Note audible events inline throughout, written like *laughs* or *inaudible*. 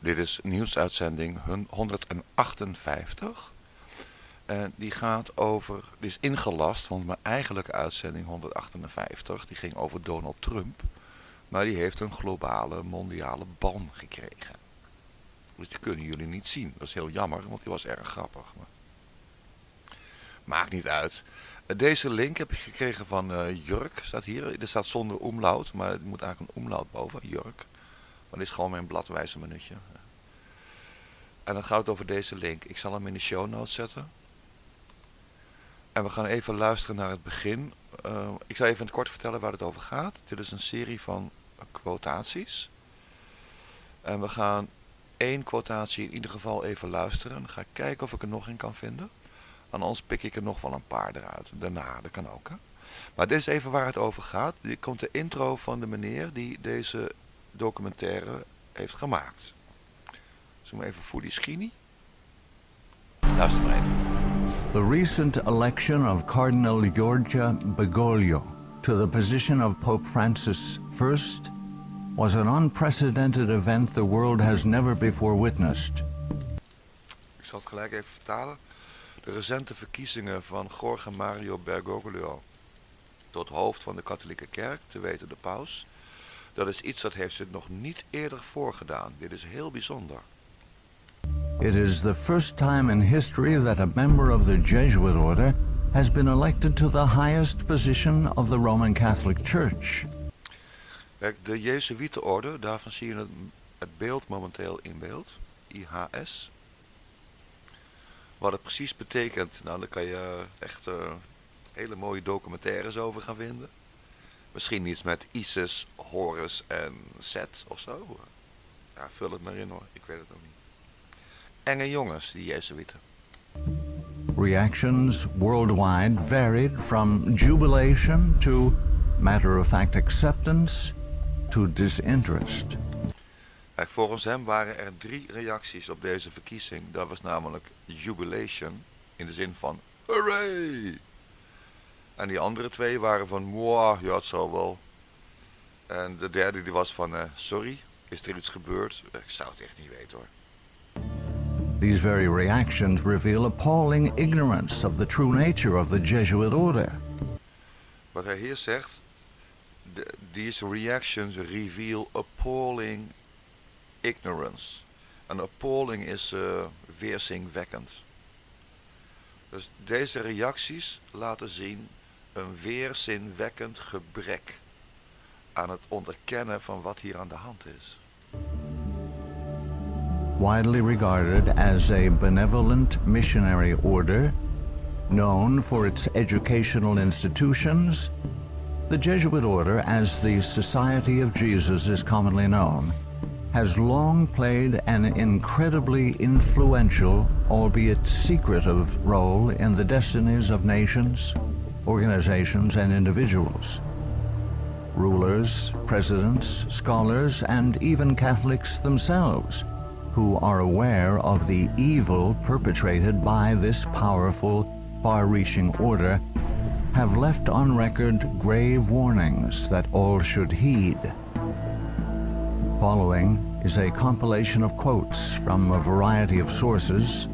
Dit is nieuwsuitzending 158. En die gaat over, die is ingelast, want mijn eigenlijke uitzending 158, die ging over Donald Trump. Maar die heeft een globale, mondiale ban gekregen. Dus die kunnen jullie niet zien. Dat is heel jammer, want die was erg grappig. Maar... Maakt niet uit. Deze link heb ik gekregen van uh, Jurk, staat hier. Er staat zonder omlaut, maar het moet eigenlijk een omlaut boven, Jurk. Maar dit is gewoon mijn bladwijze minuutje. En dan gaat het over deze link. Ik zal hem in de show notes zetten. En we gaan even luisteren naar het begin. Uh, ik zal even in het kort vertellen waar het over gaat. Dit is een serie van quotaties. En we gaan één quotatie in ieder geval even luisteren. Dan ga ik kijken of ik er nog in kan vinden. En anders pik ik er nog wel een paar eruit. Daarna, dat kan ook. Hè? Maar dit is even waar het over gaat. Hier komt de intro van de meneer die deze documentaire heeft gemaakt. We even voor die schini? Luister maar even. The recent election of Cardinal Giorgia Bergoglio to the position of Pope Francis I was an unprecedented event the world has never before witnessed. Ik zal het gelijk even vertalen. De recente verkiezingen van Jorge Mario Bergoglio tot hoofd van de katholieke kerk, te weten de paus, dat is iets dat heeft zich nog niet eerder voorgedaan. Dit is heel bijzonder. It is the first time in history that a member of the Jesuit order has been elected to the highest position of the Roman Catholic Church. Kijk, de Jezuïetenorde, daarvan zie je het, het beeld momenteel in beeld, IHS. Wat het precies betekent, nou daar kan je echt uh, hele mooie documentaires over gaan vinden. Misschien iets met Isis, Horus en Set of zo. Ja, vul het maar in hoor, ik weet het ook niet. Enge jongens, die Jezuïeten. Reactions worldwide varied from jubilation to matter-of-fact acceptance to disinterest. Kijk, volgens hem waren er drie reacties op deze verkiezing. Dat was namelijk jubilation, in de zin van hooray! En die andere twee waren van, wow, ja het zal wel. En de derde die was van, uh, sorry, is er iets gebeurd? Ik zou het echt niet weten hoor. These very reactions reveal appalling ignorance of the true nature of the Jesuit order. Wat hij hier zegt, these reactions reveal appalling ignorance. En appalling is uh, weerzingwekkend. Dus deze reacties laten zien een weerzinwekkend gebrek aan het onderkennen van wat hier aan de hand is. Widely regarded as a benevolent missionary order, known for its educational institutions, the Jesuit order, as the Society of Jesus is commonly known, has long played an incredibly influential, albeit secretive, role in the destinies of nations, organizations, and individuals. Rulers, presidents, scholars, and even Catholics themselves, who are aware of the evil perpetrated by this powerful, far-reaching order, have left on record grave warnings that all should heed. Following is a compilation of quotes from a variety of sources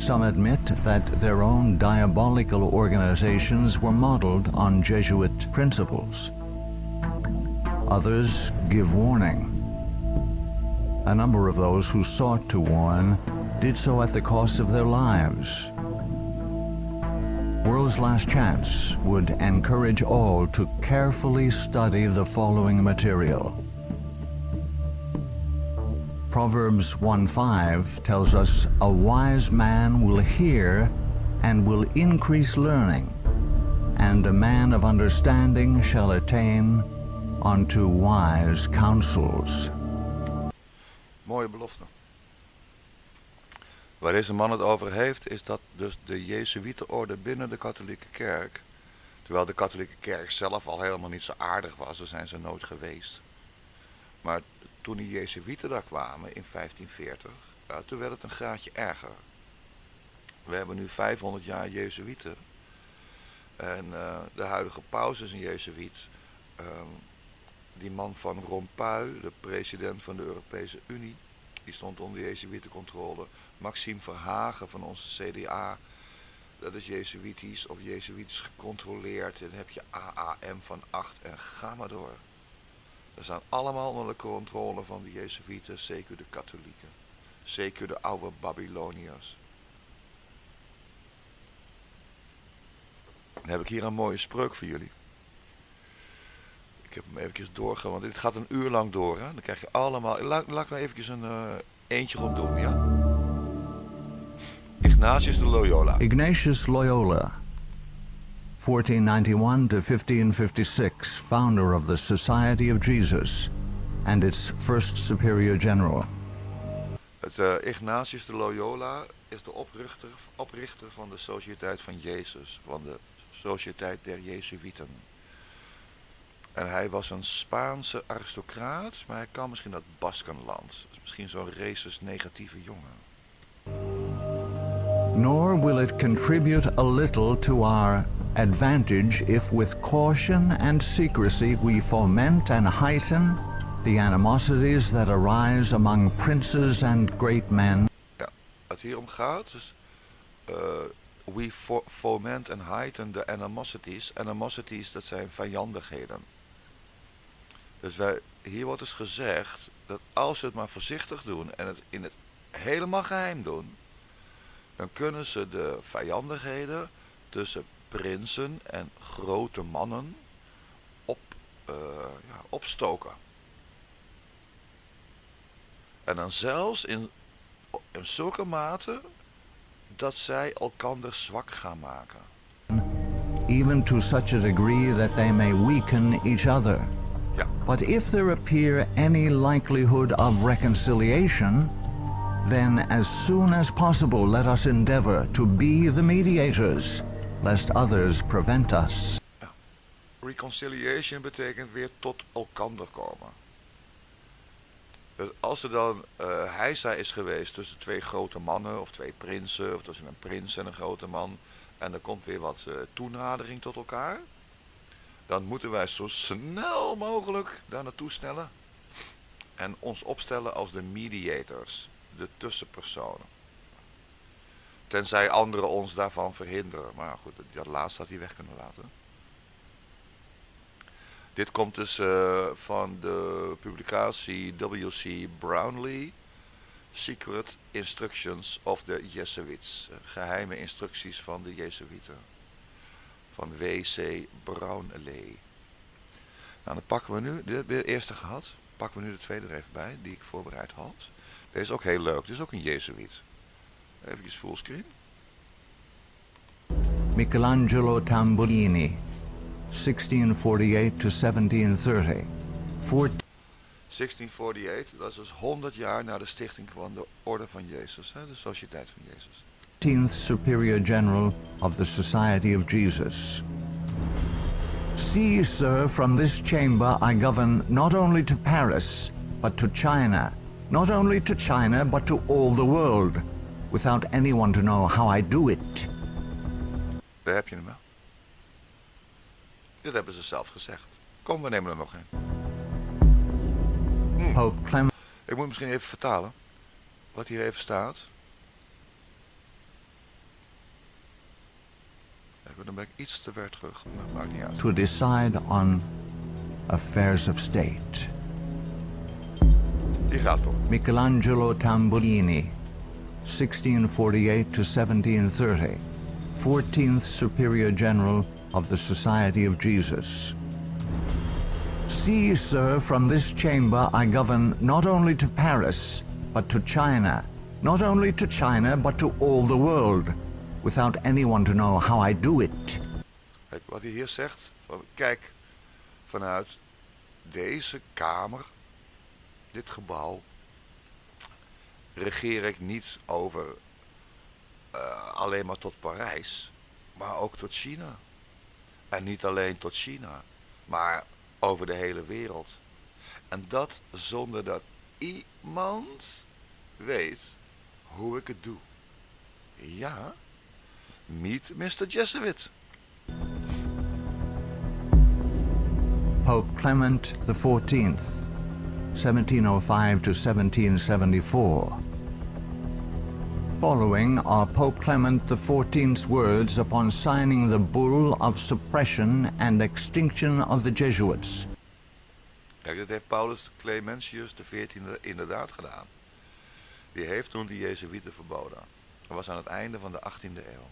some admit that their own diabolical organizations were modeled on Jesuit principles. Others give warning. A number of those who sought to warn did so at the cost of their lives. World's Last Chance would encourage all to carefully study the following material. Proverbs 1:5 tells us a wise man will hear and will increase learning, and a man of understanding shall attain unto wise counsels. Mooie belofte. Waar deze man het over heeft, is dat dus de Jezuïetenorde binnen de katholieke kerk, terwijl de katholieke kerk zelf al helemaal niet zo aardig was, zo zijn ze nooit geweest. Maar toen die Jezuïeten daar kwamen in 1540, ja, toen werd het een graadje erger. We hebben nu 500 jaar Jezuïeten. En uh, de huidige paus is een Jezuïet. Uh, die man van Rompuy, de president van de Europese Unie, Die stond onder Jezuïetencontrole. Maxime Verhagen van onze CDA. Dat is Jezuïtisch of Jezuïtisch gecontroleerd. En dan heb je AAM van 8 en ga maar door. Dat staan allemaal onder de controle van de Jezuïeten, zeker de katholieken. Zeker de oude Babyloniërs. Dan heb ik hier een mooie spreuk voor jullie. Ik heb hem eventjes doorgaan, want dit gaat een uur lang door. Hè? Dan krijg je allemaal... Laat, ik nou eventjes een uh, eentje rond doen, ja? Ignatius de Loyola. Ignatius Loyola, 1491 to 1556, founder of the Society of Jesus and its first superior general. Het uh, Ignatius de Loyola is de oprichter, oprichter van de Sociëteit van Jezus, van de Sociëteit der Jezuïeten. En hij was een Spaanse aristocraat, maar hij kwam misschien uit Baskenland. Misschien zo'n racist negatieve jongen. Nor will it contribute a little to our advantage if with caution and secrecy we foment and heighten the animosities that arise among princes and great men. Ja, het hier om gaat uh, we foment and heighten the animosities. Animosities, dat zijn vijandigheden. Dus wij, hier wordt dus gezegd dat als ze het maar voorzichtig doen en het in het helemaal geheim doen, dan kunnen ze de vijandigheden tussen prinsen en grote mannen op, uh, ja, opstoken. En dan zelfs in, in zulke mate dat zij elkander zwak gaan maken. Even to such a degree that they may weaken each other. Ja. But if there appear any likelihood of reconciliation, then as soon as possible let us endeavor to be the mediators, lest others prevent us. Reconciliation betekent weer tot elkander komen. Dus als er dan uh, heisa is geweest tussen twee grote mannen of twee prinsen, of tussen een prins en een grote man, en er komt weer wat uh, toenadering tot elkaar, dan moeten wij zo snel mogelijk daar naartoe snellen en ons opstellen als de mediators, de tussenpersonen. Tenzij anderen ons daarvan verhinderen. Maar goed, dat laatste had hij weg kunnen laten. Dit komt dus uh, van de publicatie W.C. Brownlee, Secret Instructions of the Jesuits. Geheime instructies van de Jesuiten. Van W.C. Brownlee. Nou, dan pakken we nu, de, de eerste gehad, pakken we nu de tweede er even bij, die ik voorbereid had. Deze is ook heel leuk, dit is ook een Jesuit. Even fullscreen. Michelangelo Tamburini, 1648 to 1730. 1648, dat is dus 100 jaar na de stichting van de Orde van Jezus, hè, de Sociëteit van Jezus. 14th Superior General of the Society of Jesus. See, sir, from this chamber I govern not only to Paris, but to China, not only to China, but to all the world, without anyone to know how I do it. Daar heb je hem wel. Dit hebben ze zelf gezegd. Kom, we nemen er nog een. Hmm. Clement. Ik moet misschien even vertalen. Wat hier even staat. Even, dan ben ik iets te ver terug. Maar maakt niet uit. To decide on affairs of state. Die gaat toch. Michelangelo Tamburini, 1648 to 1730. 14th Superior General of the Society of Jesus. See, sir, from this chamber I govern not only to Paris, but to China, not only to China, but to all the world, without anyone to know how I do it. Wat hij hier zegt, kijk, vanuit deze kamer, dit gebouw, regeer ik niet over uh, alleen maar tot Parijs, maar ook tot China. En niet alleen tot China, maar over de hele wereld. En dat zonder dat iemand weet hoe ik het doe. Ja, meet Mr. Jesuit. Pope Clement XIV, 1705 to 1774. Following are Pope Clement XIV's words upon signing the bull of suppression and extinction of the Jesuits. Kijk, dat heeft Paulus Clementius XIV inderdaad gedaan. Die heeft toen de Jezuïeten verboden. Dat was aan het einde van de 18e eeuw.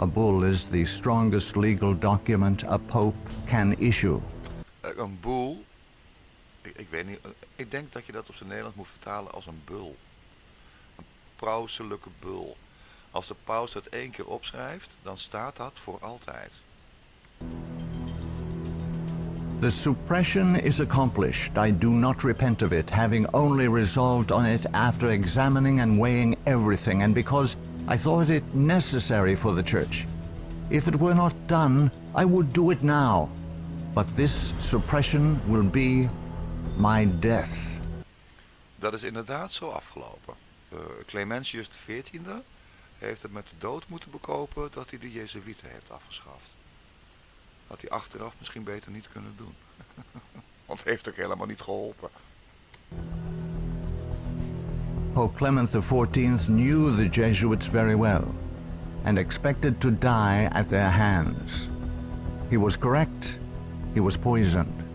A bull is the strongest legal document a pope can issue. Eh, Een boel, ik, ik weet niet, ik denk dat je dat op zijn Nederlands moet vertalen als een bul. Een pauselijke bul. Als de paus dat één keer opschrijft, dan staat dat voor altijd. The suppression is accomplished. I do not repent of it, having only resolved on it after examining and weighing everything, and because I thought it necessary for the Church. If it were not done, I would do it now. But this suppression will be my death. Dat is inderdaad zo afgelopen. Uh, Clementius XIV heeft het met de dood moeten bekopen dat hij de Jezuïeten heeft afgeschaft. Had hij achteraf misschien beter niet kunnen doen. *laughs* Want het heeft ook helemaal niet geholpen. Pope Clement XIV knew the Jesuits very well and expected to die at their hands. He was correct. He was poisoned.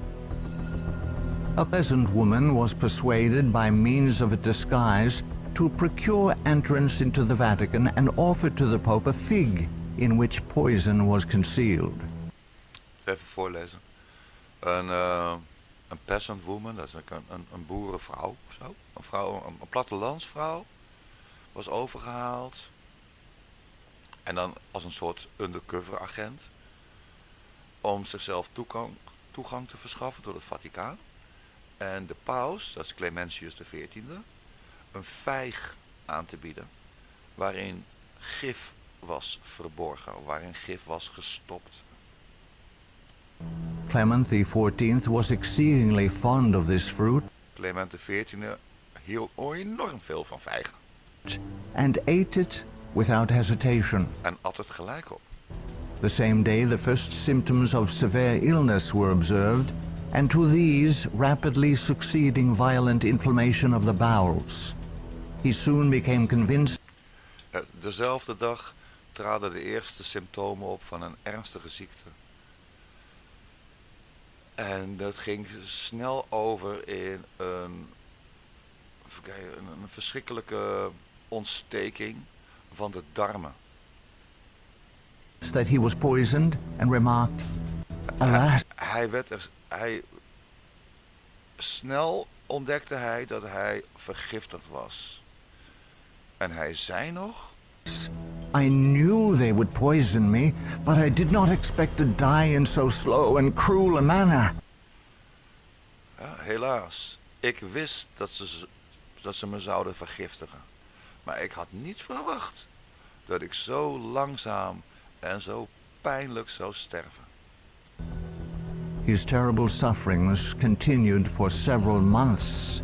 A peasant woman was persuaded by means of a disguise to procure entrance into the Vatican and offered to the Pope a fig in which poison was concealed. Even voorlezen. Een, uh, een peasant woman, dat is een, een, een boerenvrouw of zo. Een, vrouw, een, een plattelandsvrouw was overgehaald. En dan als een soort undercover agent. Om zichzelf toegang, toegang te verschaffen door het Vaticaan. En de paus, dat is Clementius XIV, een vijg aan te bieden. Waarin gif was verborgen, waarin gif was gestopt. Clement XIV was exceedingly fond of this fruit Clement XIV hield enorm veel van vijgen. and ate it without hesitation. En at het gelijk op. The same day, the first symptoms of severe illness were observed, and to these, rapidly succeeding violent inflammation of the bowels. He soon became convinced Eh, Dezelfde dag traden de eerste symptomen op van een ernstige ziekte. En dat ging snel over in een, een, verschrikkelijke ontsteking van de darmen. that he was poisoned and remarked, Alas, Hij werd er, hij, snel ontdekte hij dat hij vergiftigd was. En hij zei nog, I knew they would poison me, but I did not expect to die in so slow and cruel a manner. Ja, helaas. Ik wist dat ze, dat ze me zouden vergiftigen. Maar ik had niet verwacht dat ik zo langzaam en zo pijnlijk zou sterven. His terrible sufferings continued for several months.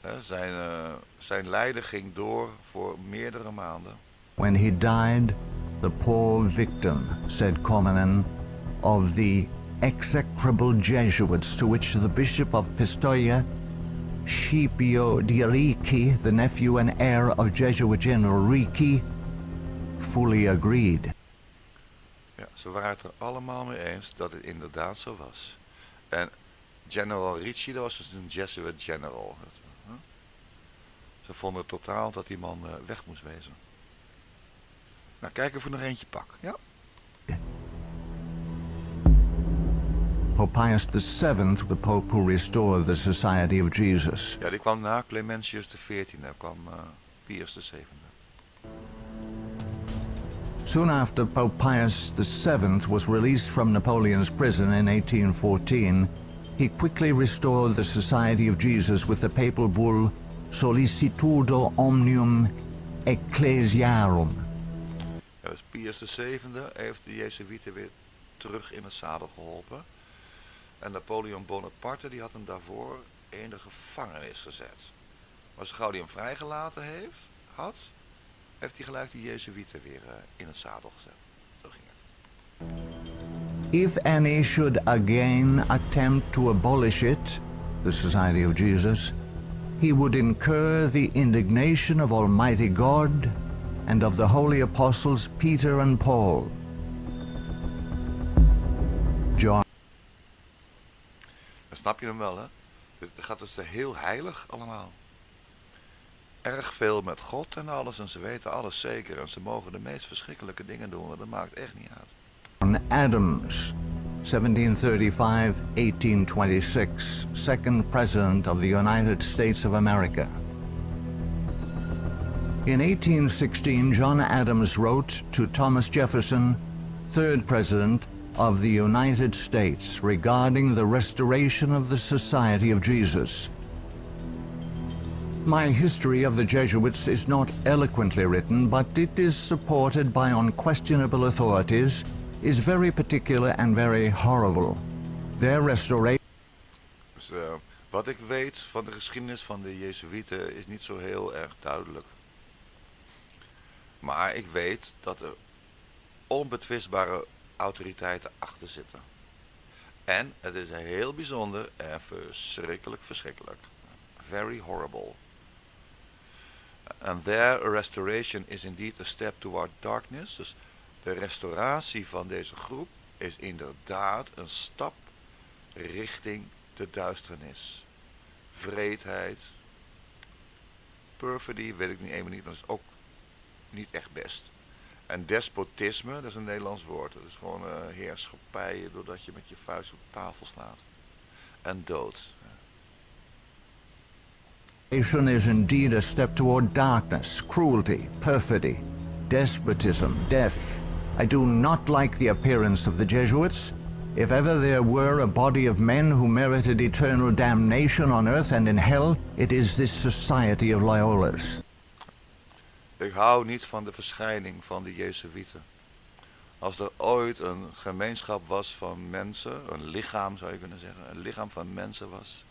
Hè, Zijn, eh, zijn lijden ging door voor meerdere maanden. When he died, the poor victim, said Comenon, of the execrable Jesuits to which the Bishop of Pistoia, Scipio di Ricci, the nephew and heir of Jesuit General Ricci, fully agreed. Ze waren het er allemaal mee eens dat het inderdaad zo was. En General Ricci, dat was dus een Jesuit general. Ze vonden totaal dat die man eh, weg moest wezen. Nou, kijken of ik nog eentje pak. Ja? Pope Pius VII, the Pope who restored the Society of Jesus. Ja, die kwam na Clementius XIV, kwam eh Pius VII. Soon after Pope Pius VII was released from Napoleon's prison in 1814, he quickly restored the Society of Jesus with the papal bull Solicitudo Omnium Ecclesiarum. Dus Pius VII heeft de Jezuïeten weer terug in het zadel geholpen. En Napoleon Bonaparte die had hem daarvoor in de gevangenis gezet. Maar zo gauw hij hem vrijgelaten heeft, had, heeft hij gelijk de Jezuïeten weer eh, in het zadel gezet. Zo ging het. If any should again attempt to abolish it, the Society of Jesus, he would incur the indignation of Almighty God and of the holy apostles Peter and Paul. John Dan snap je hem wel, hè? Het gaat dus heel heilig allemaal. Erg veel met God en alles en ze weten alles zeker. En ze mogen de meest verschrikkelijke dingen doen, maar dat maakt echt niet uit. Adams, 1735-1826, second President of the United States of America. In 1816, John Adams wrote to Thomas Jefferson, third President of the United States, regarding the restoration of the Society of Jesus. My history of the Jesuits is not eloquently written, but it is supported by unquestionable authorities, is very particular and very horrible. Their restoration Dus uh, wat ik weet van de geschiedenis van de Jezuïeten is niet zo heel erg duidelijk. Maar ik weet dat er onbetwistbare autoriteiten achter zitten. En het is heel bijzonder en verschrikkelijk verschrikkelijk. Very horrible. And their restoration is indeed a step toward darkness. Dus de restauratie van deze groep is inderdaad een stap richting de duisternis. Vreedheid, perfidy, weet ik niet even niet, maar dat is ook niet echt best. En despotisme, dat is een Nederlands woord. Dat is gewoon uh, heerschappij doordat je met je vuist op tafel slaat. En dood. Is indeed a step toward darkness, cruelty, perfidy, despotism, death. I do not like the appearance of the Jesuits. If ever there were a body of men who merited eternal damnation on earth and in hell, it is this society of Loyola's. Ik hou niet van de verschijning van de Jezuïeten. Als er ooit een gemeenschap was van mensen, een lichaam zou je kunnen zeggen, een lichaam van mensen was,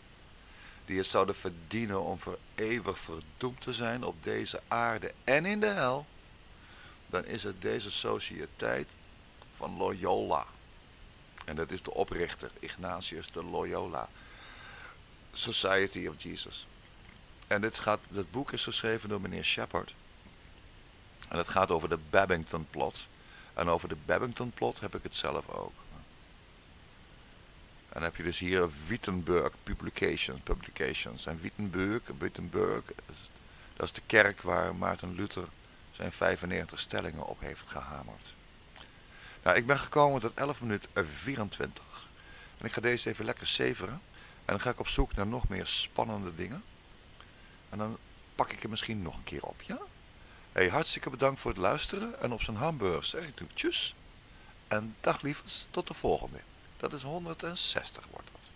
die het zouden verdienen om voor eeuwig verdoemd te zijn op deze aarde en in de hel, dan is het deze sociëteit van Loyola. En dat is de oprichter, Ignatius de Loyola. Society of Jesus. En dit, gaat, dit boek is geschreven door meneer Shepard. En het gaat over de Babington plot. En over de Babington plot heb ik het zelf ook. En dan heb je dus hier Wittenberg Publications. publications. En Wittenberg, Wittenberg, dat is de kerk waar Maarten Luther zijn 95 stellingen op heeft gehamerd. Nou, ik ben gekomen tot 11 minuten 24. En ik ga deze even lekker severen. En dan ga ik op zoek naar nog meer spannende dingen. En dan pak ik er misschien nog een keer op, ja? Hey, hartstikke bedankt voor het luisteren. En op zijn hamburger zeg ik natuurlijk tjus. En dag liefers, tot de volgende. Dat is 160 wordt dat.